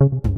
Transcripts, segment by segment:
you.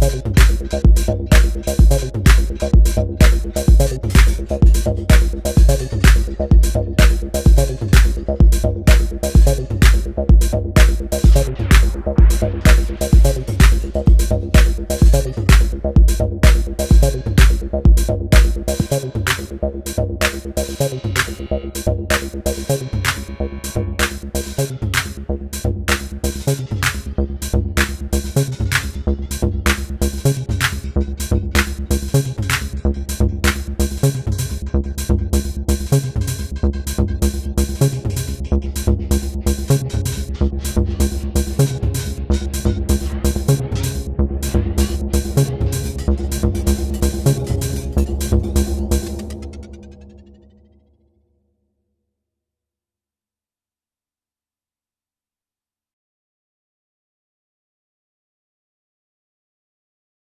Thank